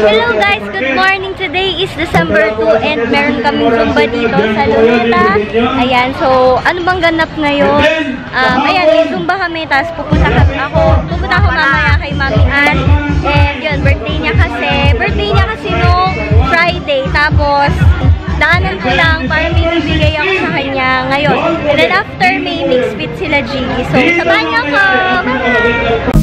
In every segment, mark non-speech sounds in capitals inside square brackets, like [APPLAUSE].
Hello guys, good morning. Today is December 2 and meron kaming Zumba dito sa Luneta. Ayan, so ano bang ganap ngayon? Um, ayan, may Zumba kami, tapos pupunta kami ako. Pupunta ako mamaya kay Mami Ann. And yun, birthday niya kasi. Birthday niya kasi no Friday. Tapos, daanan ko lang para may bibigay ako sa kanya ngayon. And then after, may mix fit sila Gigi. So, samahan niyo ako! Bye-bye!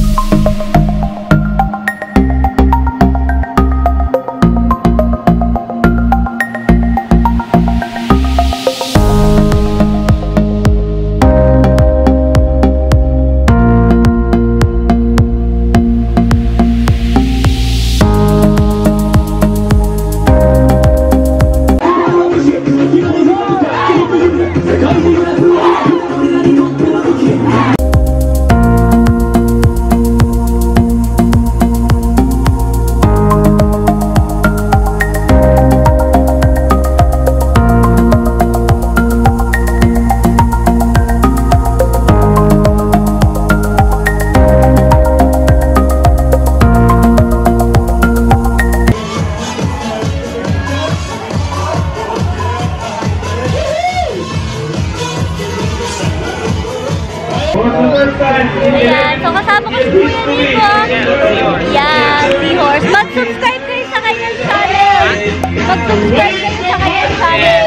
Mag-subscribe kayo sa kanyang channel.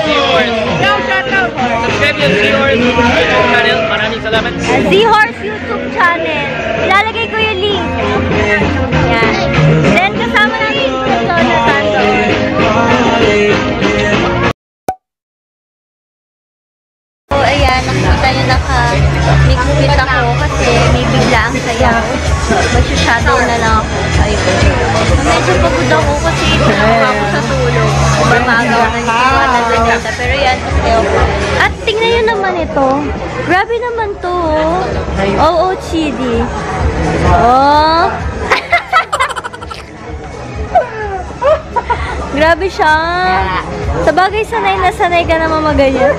Subscribe yung Seahorse YouTube channel. Maraming salamat. Seahorse YouTube channel. Ilalagay ko yung link. Yan. Then, kasama natin si Jonathan doon. So, ayan, nakikita nyo naka-mix fit ako kasi may bigla sayaw. Mag-shadow na lang ako. Ayun. Medyo pagod ako kasi tinawag ako sa tulog. Umaga ako nagsiwala doon dito. Pero yan, okay ako. At tingnan nyo naman ito. Grabe naman to. oh. Oo, chidi. Oh. [LAUGHS] Grabe siya. Sa bagay, sanay na sanay ka naman maganyan.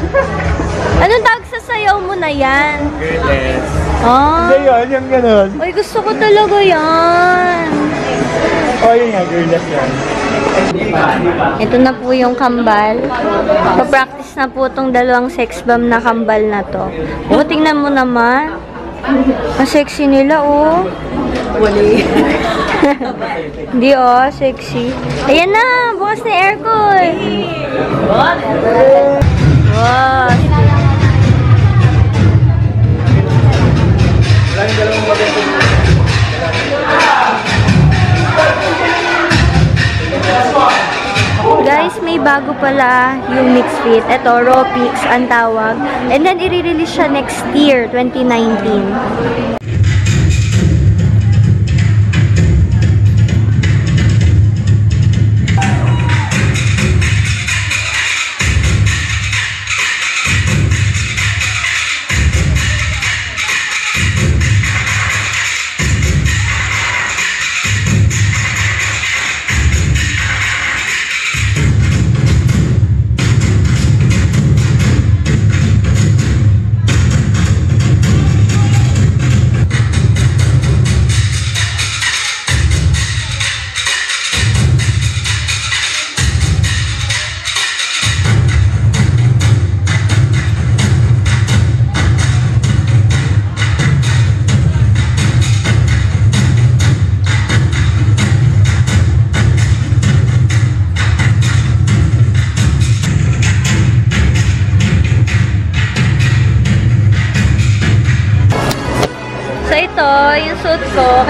Anong tawag sa sayaw mo na yan? Girless. Ah. yun, yung ganun. Uy, gusto ko talaga yan. Oh, yun nga, girless yan. Ito na po yung kambal. Pa-practice na po itong dalawang sex bomb na kambal na to. O, tingnan mo naman. Ang sexy nila, oh. Wali. [LAUGHS] Hindi, oh. Sexy. Ayan na. Bukas na aircon. Wow. Guys, may bago pala yung mix fit. Ito, raw pix ang tawag. And then, i-release siya next year, 2019.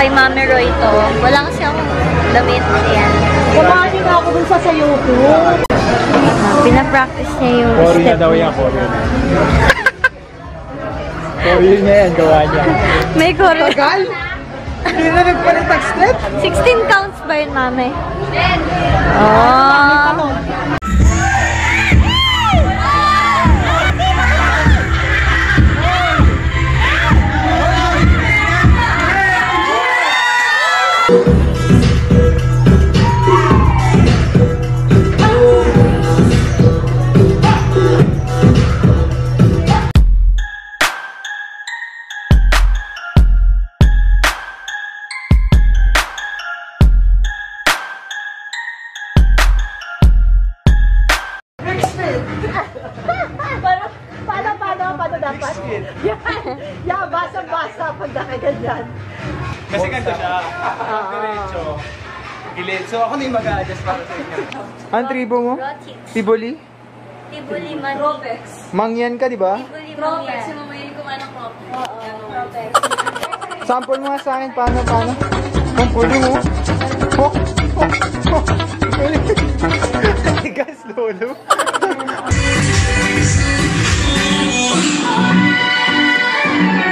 Kay Mami Roy to. Wala kasi akong damit. Ayan. Kumali na ako dun sa sayo ko. Ah, Pinapractice niya yung Choreo na step. daw yan, choreo na. Choreo niya yan, gawa niya. May choreo. Tagal? Hindi na nagpalit step? 16 counts ba yun, Mami? Oh. Dapat. [LAUGHS] Yan. Yan, basa-basa pag nakaganyan. Kasi ganito siya. Diretso. Gilid. So ako na yung mag-a-adjust para sa inyo. Ang tribo mo? Tiboli? Tibuli man. Tropex. Mangyan ka, di ba? Man yan. Yung mamayin ko anong Tropex. Oo, Tropex. [LAUGHS] Sample mo nga sa akin, paano, paano? Ang ulo mo. Oh, oh, oh. Tigas, lolo. [LAUGHS] Ayan.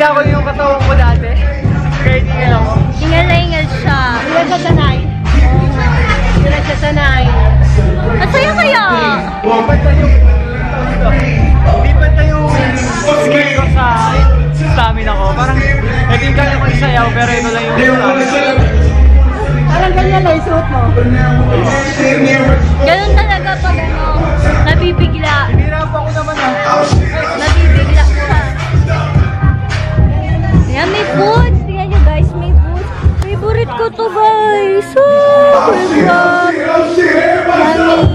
Hindi na ako yung katawan ko dati. Kaya hindi nga ako. Ingal na ingal siya. Hindi na siya sanay. Hindi na siya sanay. Masaya kaya? Lipat yung... Lipat yung skill ko sa stamina ko. Parang naging kaya ko isayaw pero ito lang yung. Parang ganyan na isuot mo. Ganun talaga Favorite ko to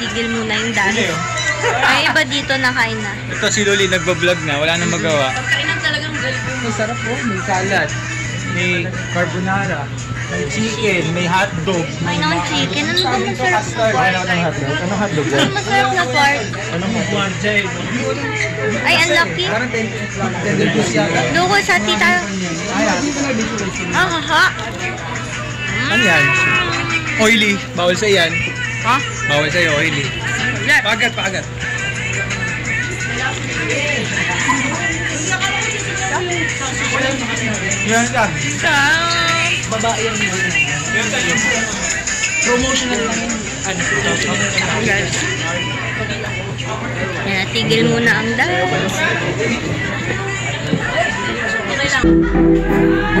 kaya natigil muna yung dance. Ay, iba dito nakain na. Ito si Loli nagbablog na, wala nang magawa. Masarap po, may salad, may carbonara, may chicken, may hotdog. May ng chicken. Ano ba masarap na Ay, part? ano ng hotdog? Anong hotdog? Ano masarap na part? Anong hotdog? Ay, ang lucky. Parang 10 rupees yata. Luko sa tita. Ah, ha? Ano yan? Oily. Bawal sa yan. Ha? Bawal sa'yo, oily. Pagat, pagat. Yan lang. Babae yan. Promotional lang yun. Ano? Yan, tigil muna ang dance.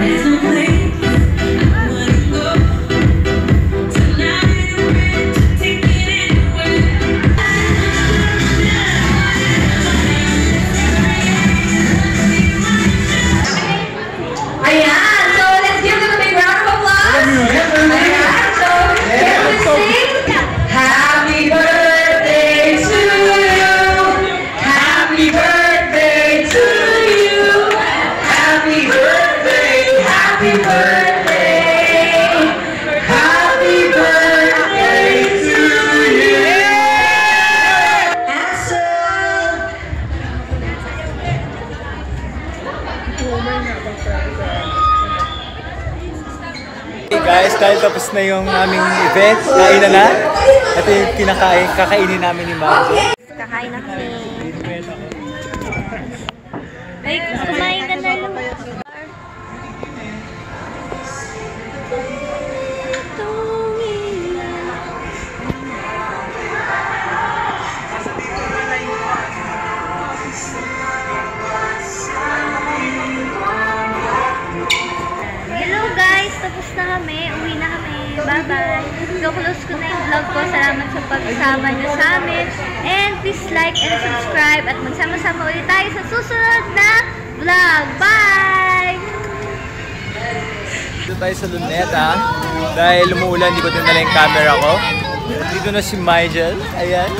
guys, tapos na yung aming event, kain na na. Ito yung kinakain, kakainin namin ni Marjo. Kakain na kami. Ay, kumain ka vlog ko. Salamat sa pagsama nyo sa amin. And please like and subscribe. At magsama-sama ulit tayo sa susunod na vlog. Bye! Dito tayo sa Luneta. Dahil umuulan, di ko dinala yung camera ko. Dito na si Migel. Ayan.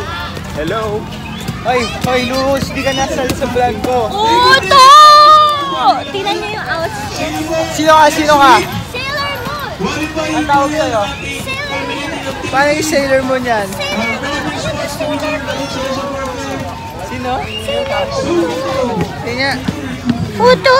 Hello. Ay, ay, Luz, di ka nasa sa vlog ko. Uto! Tingnan niyo yung outfit. Sino ka? Sino ka? Sailor Moon! Ang tawag sa'yo? Paano yung Sailor Moon yan? Sino? Sino? Uto!